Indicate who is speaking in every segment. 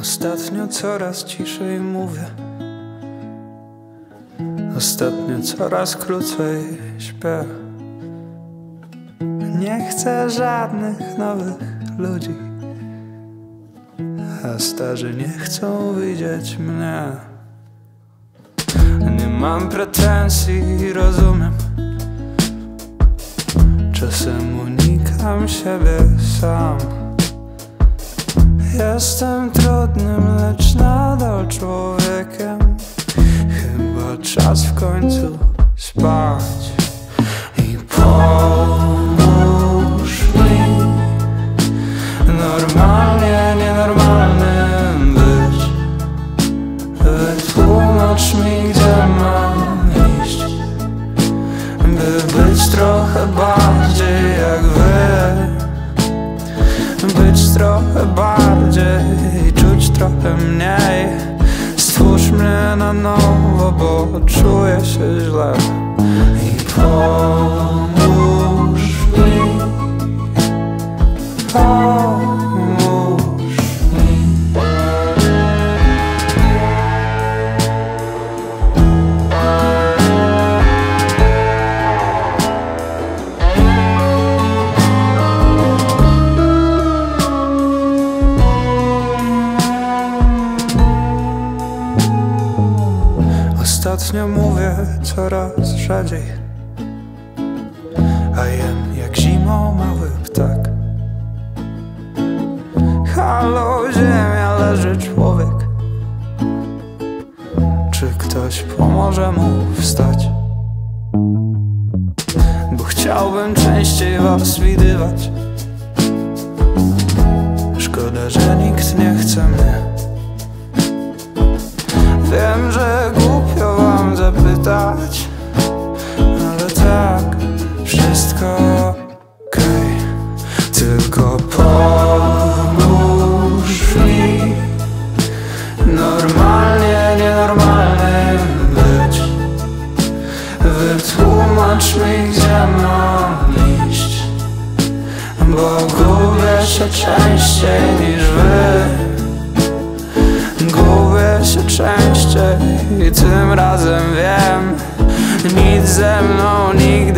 Speaker 1: Ostatnio coraz ciszej mówię. Ostatnio coraz krócej śpię. Nie chcę żadnych nowych ludzi, a starzy nie chcą widzieć mnie. Nie mam pretensji, rozumiem. Czasem unikam siebie sam. Jestem trudnym, lecz nadal człowiekiem. Chyba czas w końcu spać na nowo, bo czuję się źle. I Ostatnio mówię coraz rzadziej A jem jak zimą mały ptak. Halo ziemia leży człowiek. Czy ktoś pomoże mu wstać? Bo chciałbym częściej was widywać. Szkoda, że nikt nie chce mnie wszystko okej. Tylko pomóż mi. Normalnie, nienormalnym być. Wytłumacz mi, gdzie mam iść. Bo gubię się częściej niż wy. Gubię się częściej i tym razem wiem. Nic ze mną nigdy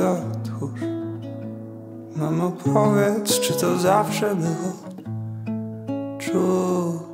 Speaker 1: to tchórz Mamo powiedz, czy to zawsze było Czuć